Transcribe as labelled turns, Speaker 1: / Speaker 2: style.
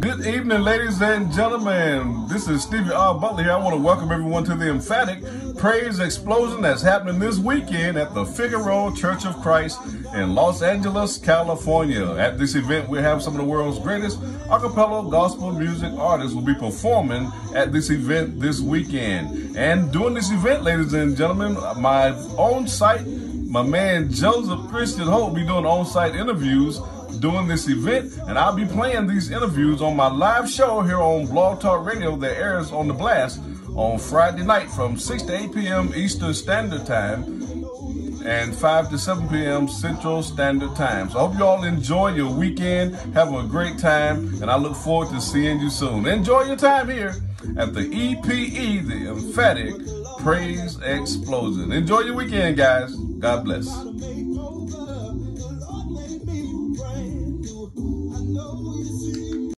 Speaker 1: Good evening, ladies and gentlemen. This is Stevie R. Butler here. I want to welcome everyone to the emphatic praise explosion that's happening this weekend at the Figueroa Church of Christ in Los Angeles, California. At this event, we have some of the world's greatest a cappella gospel music artists will be performing at this event this weekend. And during this event, ladies and gentlemen, my own site, my man Joseph Christian Hope be doing on-site interviews doing this event, and I'll be playing these interviews on my live show here on Blog Talk Radio that airs on the blast on Friday night from 6 to 8 p.m. Eastern Standard Time and 5 to 7 p.m. Central Standard Time. So I hope you all enjoy your weekend, have a great time, and I look forward to seeing you soon. Enjoy your time here at the EPE, the Emphatic Praise Explosion. Enjoy your weekend, guys. God bless.